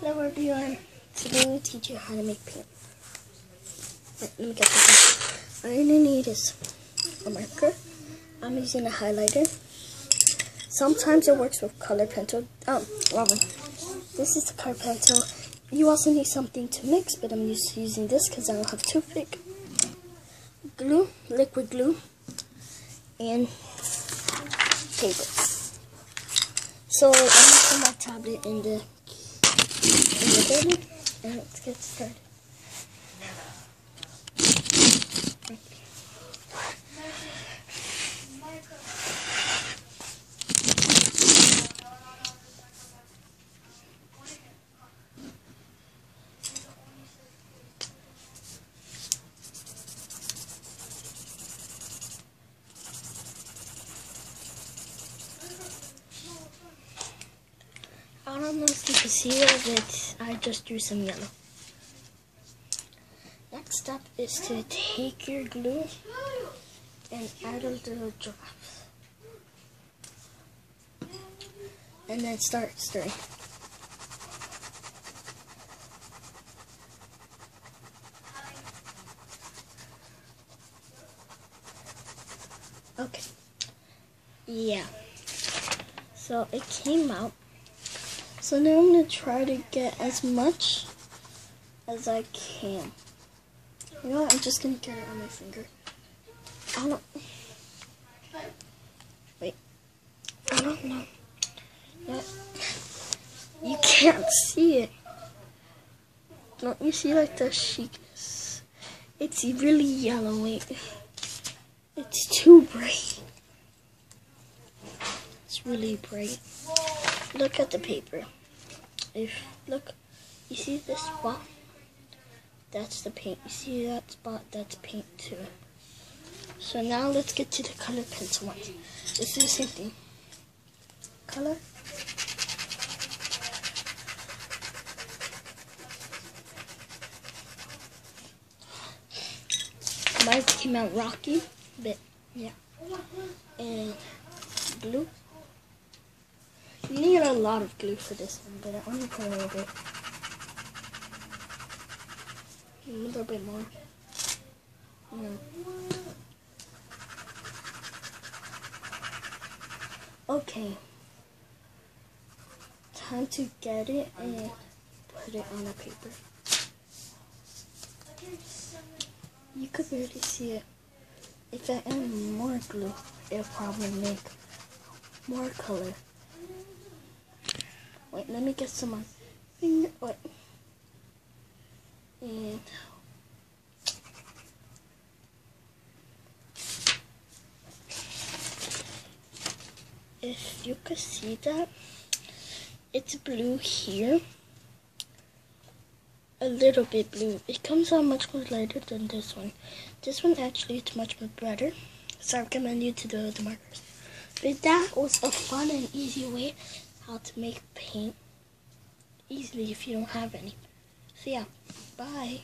Hello everyone. Today we teach you how to make paint. Let me get this. All you're gonna need is a marker. I'm using a highlighter. Sometimes it works with color pencil. Oh, Robin. This is the color pencil. You also need something to mix, but I'm just using this because I don't have toothpick. Glue, liquid glue, and paper. So I'm gonna put my tablet in the and let's get started. Don't you see but I just drew some yellow. Next step is to take your glue and add a little drops. And then start stirring. Okay. Yeah. So it came out so now I'm going to try to get as much as I can. You know what? I'm just going to get it on my finger. I don't... Wait. I don't know. You can't see it. Don't you see like the sheetness? It's really yellow. Wait. It's too bright. It's really bright. Look at the paper if look, you see this spot? That's the paint. You see that spot? That's paint too. So now let's get to the color pencil ones. Let's do the same thing. Color. Mine came out rocky, but yeah. And blue. Lot of glue for this one, but I only put a little bit. A little bit more. Yeah. Okay. Time to get it and put it on the paper. You could barely see it. If I add more glue, it'll probably make more color. Wait, let me get some on finger. Wait. And if you could see that, it's blue here. A little bit blue. It comes out much more lighter than this one. This one actually is much more brighter. So I recommend you to do the markers. But that was a fun and easy way how to make paint easily if you don't have any. So yeah, bye.